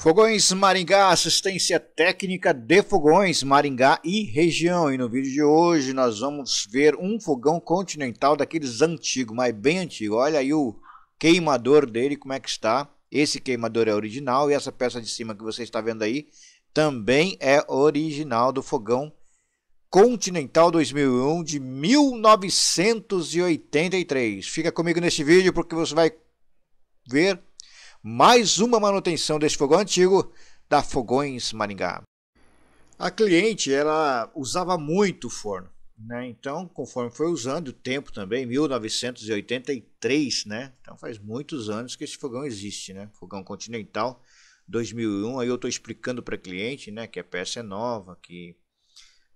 Fogões Maringá, assistência técnica de fogões Maringá e região. E no vídeo de hoje nós vamos ver um fogão continental daqueles antigos, mas bem antigo. Olha aí o queimador dele, como é que está. Esse queimador é original e essa peça de cima que você está vendo aí também é original do fogão Continental 2001 de 1983. Fica comigo nesse vídeo porque você vai ver mais uma manutenção desse fogão antigo da Fogões Maringá. A cliente ela usava muito o forno, né? Então, conforme foi usando o tempo também, 1983, né? Então faz muitos anos que esse fogão existe, né? Fogão Continental 2001. Aí eu estou explicando para a cliente, né, que a peça é nova, que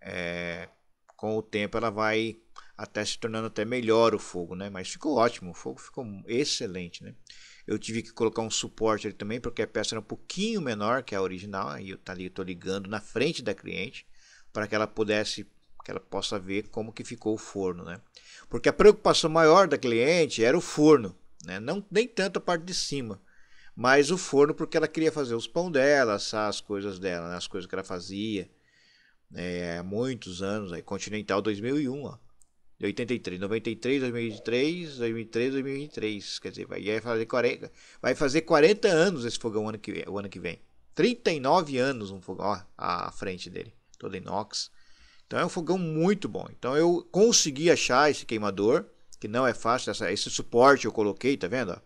é, com o tempo ela vai até se tornando até melhor o fogo, né? Mas ficou ótimo, o fogo ficou excelente, né? Eu tive que colocar um suporte ali também, porque a peça era um pouquinho menor que a original. Aí eu tá estou ligando na frente da cliente para que ela pudesse, que ela possa ver como que ficou o forno, né? Porque a preocupação maior da cliente era o forno, né? Não nem tanto a parte de cima, mas o forno porque ela queria fazer os pão dela, assar as coisas dela, né? as coisas que ela fazia. É, há muitos anos, aí Continental 2001, ó de 83, 93, 2003, 2003, 2023. Quer dizer, vai fazer 40, vai fazer 40 anos esse fogão ano que, o ano que vem. 39 anos um fogão ó, à frente dele, todo inox. Então é um fogão muito bom. Então eu consegui achar esse queimador, que não é fácil, essa, esse suporte eu coloquei, tá vendo?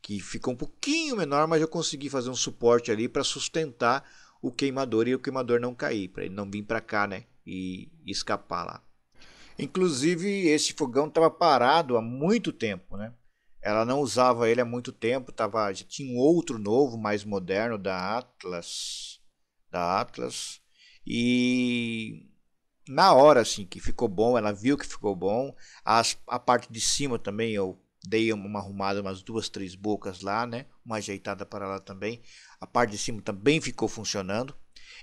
Que ficou um pouquinho menor, mas eu consegui fazer um suporte ali para sustentar o queimador e o queimador não cair, para ele não vir para cá, né? E escapar lá. Inclusive, esse fogão estava parado há muito tempo, né? Ela não usava ele há muito tempo, tava, já tinha um outro novo, mais moderno, da Atlas. Da Atlas. E na hora assim que ficou bom, ela viu que ficou bom. As, a parte de cima também eu dei uma arrumada, umas duas, três bocas lá, né? Uma ajeitada para ela também. A parte de cima também ficou funcionando.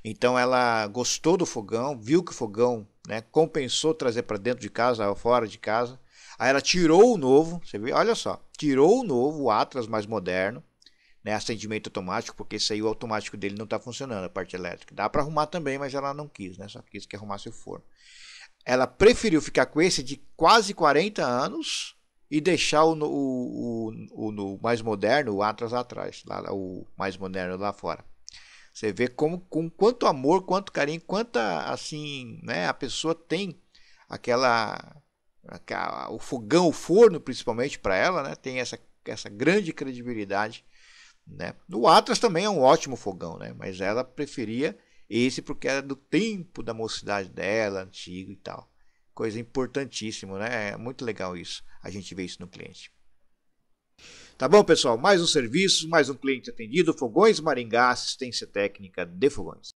Então ela gostou do fogão, viu que o fogão né, compensou trazer para dentro de casa, fora de casa. Aí ela tirou o novo, você vê, olha só, tirou o novo, o Atlas mais moderno, né, acendimento automático, porque esse aí o automático dele não está funcionando, a parte elétrica. Dá para arrumar também, mas ela não quis, né, só quis que arrumasse o forno. Ela preferiu ficar com esse de quase 40 anos e deixar o, o, o, o mais moderno, o Atlas atrás, lá, o mais moderno lá fora. Você vê como, com quanto amor, quanto carinho, quanta assim, né, a pessoa tem aquela, aquela o fogão, o forno principalmente para ela, né, tem essa, essa grande credibilidade, né. O Atlas também é um ótimo fogão, né, mas ela preferia esse porque era do tempo da mocidade dela, antigo e tal. Coisa importantíssima, né? É muito legal isso. A gente vê isso no cliente. Tá bom, pessoal? Mais um serviço, mais um cliente atendido. Fogões Maringá, assistência técnica de fogões.